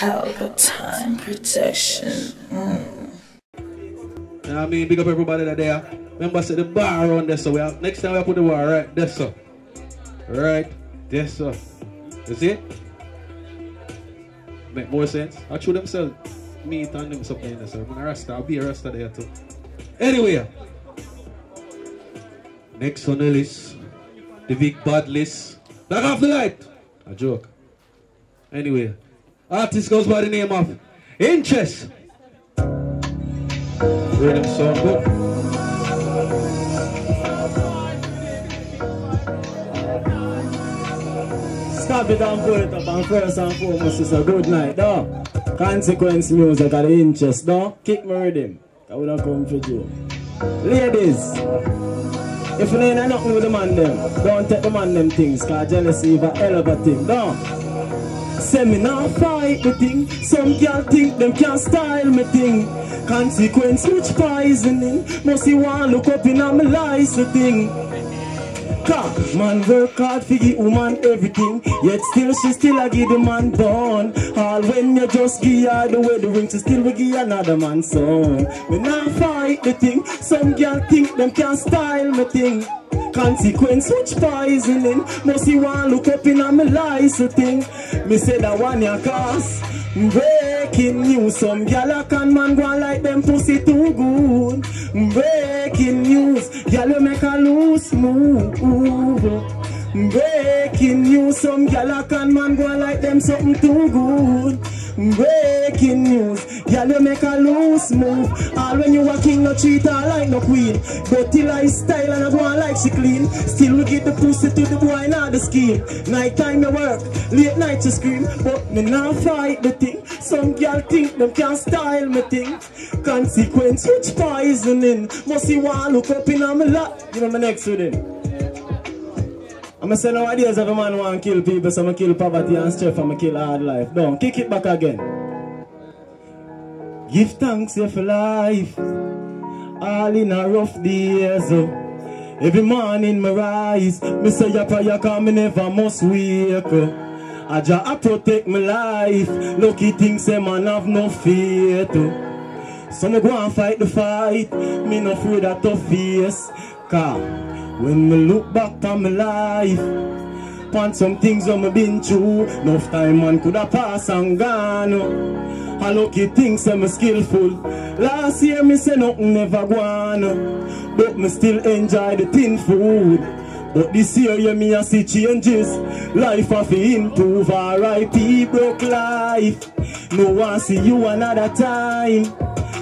Palpatine protection. Mm. You know what I mean? Big up everybody that there. Remember, say the bar around there, so we have, next time we put the bar right there, so. Right there, so. You see? Make more sense? I chew themselves meat and them something in there, so I'm a rasta, I'll be a rasta there too. Anyway, next on the list, the big bad list. Back off the light. A joke. Anyway, artist goes by the name of Intrestt. Rhythm good. Stop it and pull it up and first and foremost it's a good night, though. Consequence music at the interest, though. Kick me rhythm. That would not come for you. Ladies, if you ain't nothing with the man them, don't take the man them things, cause jealousy is a hell of a thing, don't. Say me not fight the thing, some girl think them can style me thing. Consequence much poisoning, must you want look up in on my lies the thing. Cause man work hard for the woman everything. Yet still she still a give the man born All when you just give her the wedding ring She still will give another man son. Me not fight the thing. Some girl think them can style me thing Consequence which poisoning Must you want look up in on my lies thing Me say that one ya cause Breaking news, some gyal a can man go like them pussy too good. Breaking news, gyal you make a loose move. Breaking news, some gyal a can man go like them something too good. Breaking news, gyal you make a loose move. All when you a king, no treat her like no queen. Dirty lifestyle and I go on like she clean. Still we get the pussy to the boy, not the scheme. Night time you work, late night you scream, but me not fight the thing. Some girl think them can style me thing. Consequence which poisoning. Must you want look up in me lot. You know my next with him. I'ma say nowadays every man want to kill people, so I'ma kill poverty and strife, I'ma kill hard life. Don't kick it back again. Give thanks yeah, for life. All in a rough days. Oh. Every morning me rise, me say a prayer cause me never must wake. I just I protect my life. Lucky things say man have no fear. So me go and fight the fight. Me no afraid of tough face. Cause when me look back on my life, on some things me been through, enough time man coulda passed and gone. I lucky things I'm skillful. Last year me say nothing never gone, but me still enjoy the thin food. But this year, yeah, me a see changes. Life have to improve. R.I.P. broke life. No one see you another time.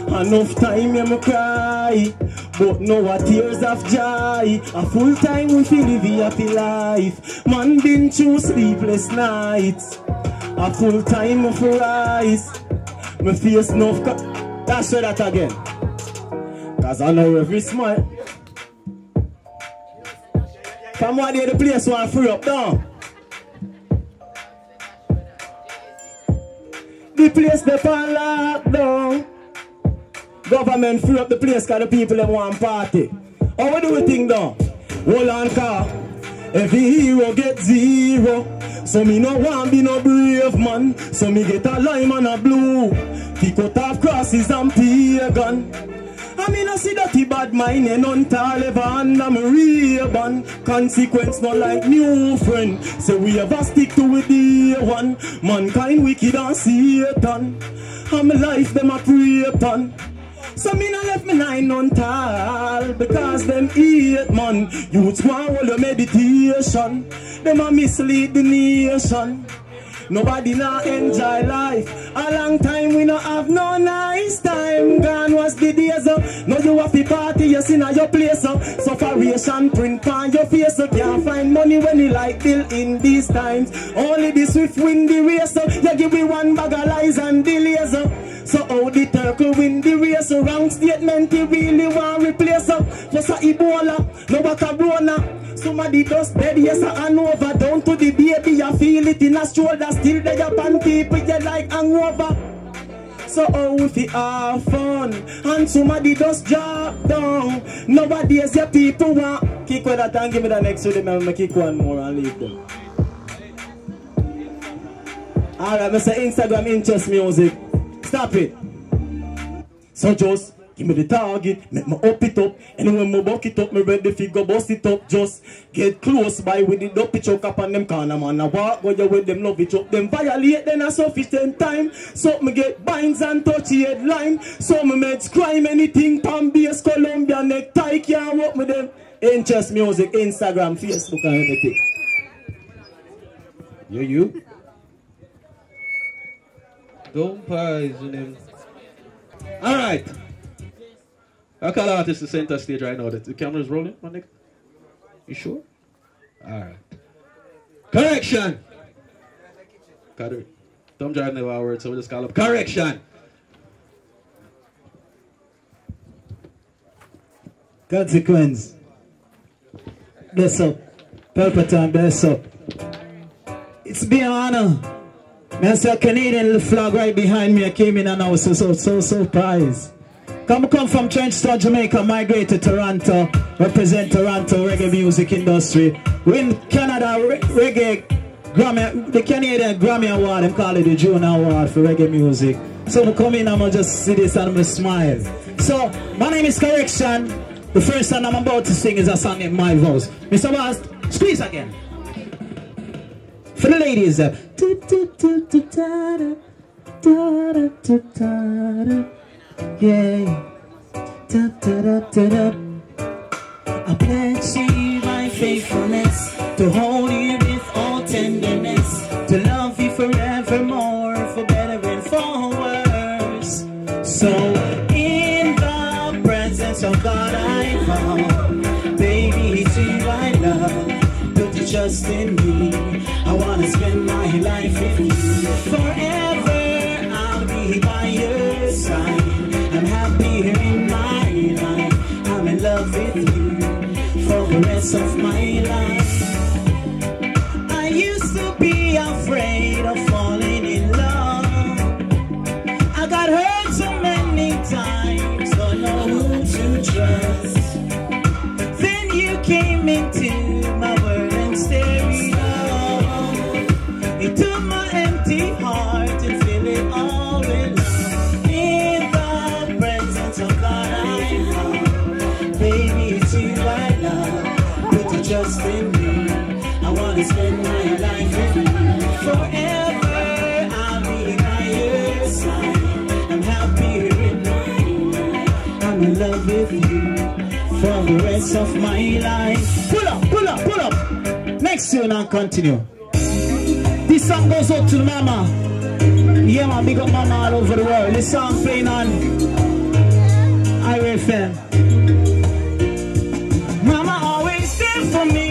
Enough time, yeah, me cry. But no a tears of joy. A full time we feel live happy life. Man been through sleepless nights. A full time of rise. Me face enough. That's say that again. Cause I know every smile. From what day the place want free up down. The place they on lockdown. Government free up the place cause the people them want party. How we do we think down? Hold on car. Every hero get zero. So me no want be no brave man. So me get a lime and a blue. He cut off crosses and pagan. I mean, I see that he bad mind and on Taliban, I'm a Ray-Ban. Consequence not like new friend. So we a stick to with the one. Mankind wicked and Satan. My life them a pray upon. So me no left me nine on tall because them eat man. Youths want all the meditation. Them a mislead the nation. Nobody now enjoy life. A long time we no have no nice time. Gone was the days uh. up. No you have to party, you see now your place up. Sufferation print on your face up. Can't find money when you like bill in these times. Only the swift win the race up. You give me one bag of lies and delays up. So how the turtle win the race Wrong statement he really want replace up Just a Ebola, no what a Rona Somebody just dead, yes I over Down to the baby, I feel it in a shoulder Still there upon people, you like hangover so how if it have fun And somebody just drop down Nowadays your people want Kick with that and give me the next rhythm And I'ma kick one more and leave them Alright, Mr. Instagram Intrestt music. Stop it. So just give me the target, make me up it up. And when me buck it up, me ready to go bust it up. Just get close by with the dopey choke up on them corner man. I walk where you with them love it up. Them violate then a sufficient time. So me get binds and touch the headline. So me meds crime anything, pan base, Columbia necktie, can't walk with them. Intrestt music, Instagram, Facebook and everything. You, you. Don't poison him. Alright. I call artist to center stage right now. The, the camera's rolling, my nigga. You sure? Alright. Korexion! Got. Thumb drive never our so we just call up Korexion. Consequence. Bless up. Pelpa Time, bless up. It's been an honor. Man, see a Canadian flag right behind me. I came in and I was so, so, so surprised. Come, come from Trenchtown, Jamaica, migrate to Toronto, represent Toronto reggae music industry. Win Canada re reggae Grammy, the Canadian Grammy Award, them call it the Juno Award for reggae music. So I come in and I just see this and I'ma smile. So, my name is Korexion. The first song I'm about to sing is a song in My voice. Mr. Boss, squeeze again. For the ladies, uh, yeah. Da, da, da, da, da. I pledge you of my the rest of my life. Pull up, pull up, pull up. Next tune and continue. This song goes out to the mama. Yeah, man, big up mama all over the world. This song playing on Irie FM. Mama always there for me,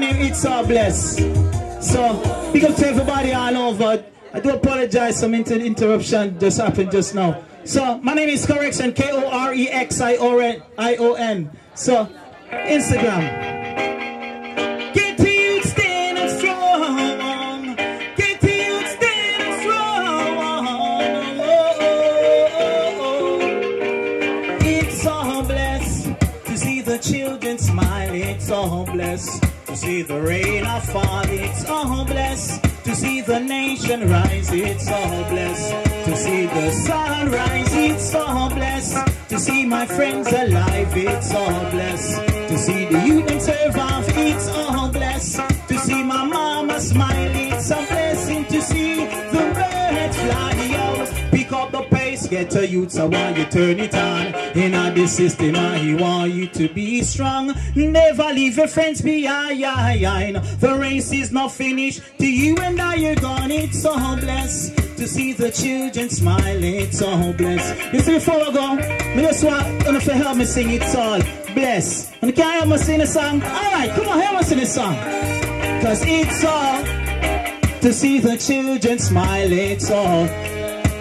name It's All Blessed. So, big up to everybody all over. I do apologize, some inter interruption just happened just now. So, my name is Korexion, K-O-R-E-X-I-O-N. So, Instagram. Children smile. it's all blessed. To see the rain of fall, it's all blessed. To see the nation rise, it's all blessed. To see the sun rise, it's all blessed. To see my friends alive, it's all blessed. To see the union off, it's all blessed. Get a youth, so while you turn it on. In a this system, I want you to be strong. Never leave your friends behind. The race is not finished. To you and I, you're gone. It's so blessed to see the children smile. It's so blessed. You see, before I go, me just want you to help me sing. It's all blessed. And can you help me sing a song? All right, come on, help me sing a song. Cause it's all to see the children smile. It's all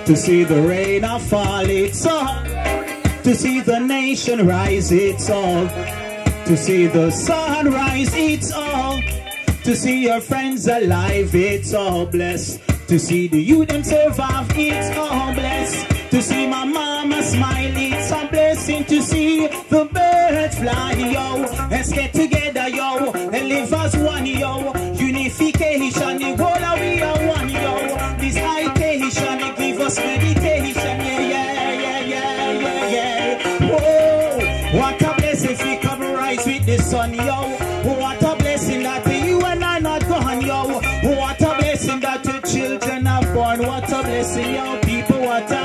to see the rain of fall. It's all to see the nation rise. It's all to see the sun rise. It's all to see your friends alive. It's all blessed. To see the youth them survive. It's all blessed. To see my mama smile. It's a blessing to see the birds fly. Yo, let's get together, born. What a blessing, yo, people. What a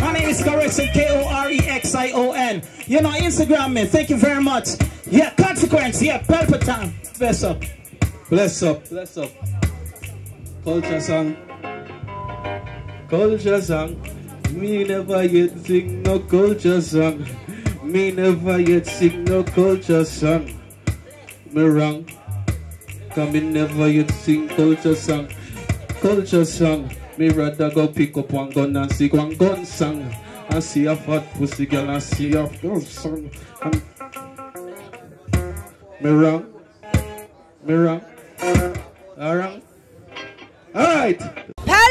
my name is Korexion K O R E X I O N. You know Instagram, man. Thank you very much. Yeah, consequence. Yeah, perfect time. Bless up. Bless up, bless up. Culture song. Culture song. Me never yet sing no culture song. Me never yet sing no culture song. Me wrong. Cause me never yet sing culture song. Culture song. Me rather go pick up one gun and sing one gun song. And see a fat pussy girl and see a gun song. And me wrong. Me wrong. Alright. Alright.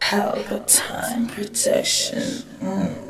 Palpatine protection. Mm.